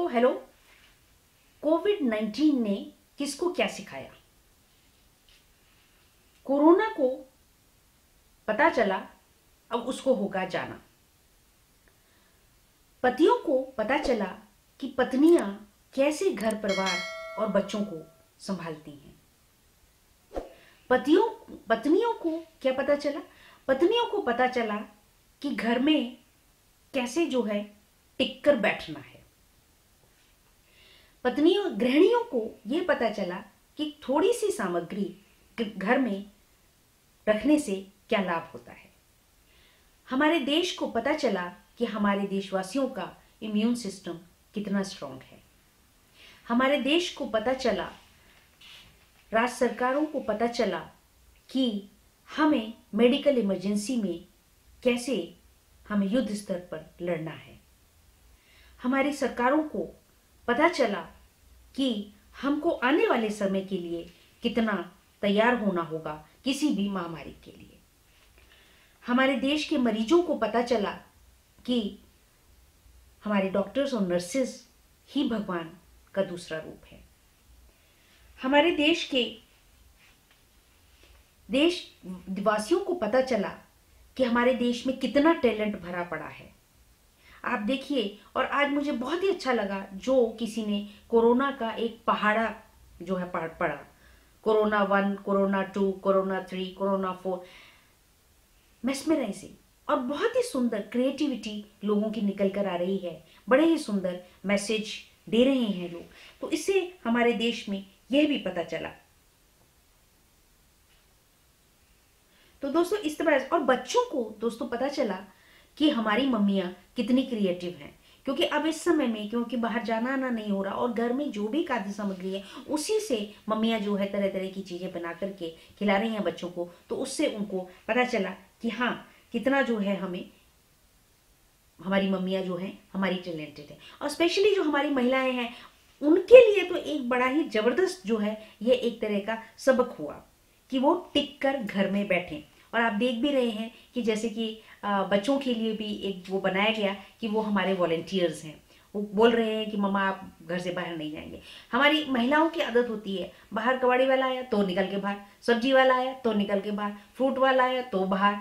Hello, Covid 19 ने किसको क्या सिखाया? कोरोना को पता चला, अब उसको होगा जाना। पतियों को पता चला कि पत्नियाँ कैसे घर परिवार और बच्चों को संभालती हैं। पतियों, पत्नियों को क्या पता चला? पत्नियों को पता चला कि घर में कैसे जो है टिककर बैठना है। पत्नियों, गृहणियों को यह पता चला कि थोड़ी सी सामग्री घर में रखने से क्या लाभ होता है। हमारे देश को पता चला कि हमारे देशवासियों का इम्यून सिस्टम कितना स्ट्रांग है। हमारे देश को पता चला, राज्य सरकारों को पता चला कि हमें मेडिकल इमरजेंसी में कैसे हमें युद्ध स्तर पर लड़ना है। हमारी सरकारों को पता चला कि हमको आने वाले समय के लिए कितना तैयार होना होगा किसी भी महामारी के लिए। हमारे देश के मरीजों को पता चला कि हमारे डॉक्टर्स और नर्सेस ही भगवान का दूसरा रूप है। हमारे देश के देश वासियों को पता चला कि हमारे देश में कितना टैलेंट भरा पड़ा है। आप देखिए, और आज मुझे बहुत ही अच्छा लगा जो किसी ने कोरोना का एक पहाड़ा जो है पढ़ पढ़ा corona one, corona two, corona three, corona four. Mesmerising और बहुत ही सुंदर क्रिएटिविटी लोगों की निकल कर आ रही है। बड़े ही सुंदर मैसेज दे रहे हैं लोग। तो इससे हमारे देश में यह भी पता चला। तो दोस्तों, इस तरह और बच्चों को दोस्तों पता चला कि हमारी मम्मियाँ कितनी क्रिएटिव हैं। क्योंकि अब इस समय में, क्योंकि बाहर जाना आना नहीं हो रहा और घर में जो भी खाद्य सामग्री है, उसी से मम्मियाँ जो है तरह तरह की चीज़ें बना करके खिला रही हैं बच्चों को। तो उससे उनको पता चला कि हाँ कितना जो है हमें, हमारी मम्मियाँ जो हैं, हमारी टैलेंटेड है। और स्पेशली जो हमारी महिलाएँ हैं, उनके लिए तो एक बड़ा ही ज़बरदस्त जो है, ये एक तरह का सबक हुआ कि वो टिक कर घर में बैठें। और आप देख भी रहे हैं कि जैसे कि बच्चों के लिए भी एक वो बनाया गया कि वो हमारे वॉल्टियर्स हैं। वो बोल रहे हैं कि, मम्मा, आप घर से बाहर नहीं जाएँगे। हमारी महिलाओं की आदत होती है, बाहर कबाड़ी वाला आया तो निकल के बाहर, सब्ज़ी वाला आया तो निकल के बाहर फ्रूट वाला आया तो बाहर।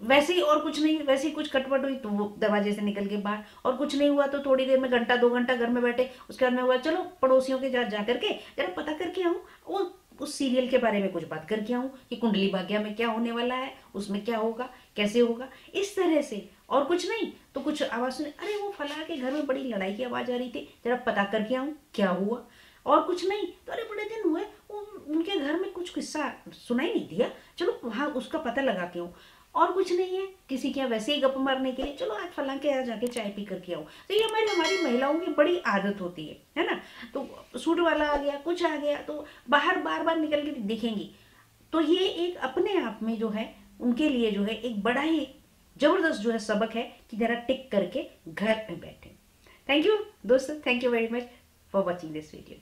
वैसे ही और कुछ नहीं, वैसे ही कुछ कटपट हुई तो वो दरवाजे से निकल के बाहर, और कुछ नहीं हुआ तो थोड़ी देर में घंटा, दो घंटा घर में बैठे, उसके बाद में हुआ चलो, पड़ोसियों के जा जा करके जरा पता करके आऊँ। वो उस सीरियल के बारे में कुछ बात करके आऊँ कि कुंडली भाग्य में क्या होने वाला है, उसमें क्या होगा, कैसे होगा, इस तरह से। और कुछ नहीं तो कुछ आवाज़ सुने, अरे वो फला के घर में बड़ी लड़ाई की आवाज़ आ रही थी, जरा पता करके आऊँ क्या हुआ। और कुछ नहीं तो अरे बड़े दिन हुए उनके घर में कुछ किस्सा सुनाई नहीं दिया। चलो वहाँ उसका पता लगा के आऊँ और कुछ नहीं है। किसी के यहाँ वैसे ही गप मारने के लिए, चलो आज फला के यहाँ जाके चाय पी करके आओ। तो ये हमारी हमारी महिलाओं की बड़ी आदत होती है है ना? तो सूट वाला आ गया, कुछ आ गया तो बाहर बार बार निकल के दिखेंगी। तो ये एक अपने आप में जो है, उनके लिए जो है, एक बड़ा ही ज़बरदस्त जो है सबक है कि जरा टिक करके घर में बैठे। थैंक यू दोस्तों। Thank you very much for watching this video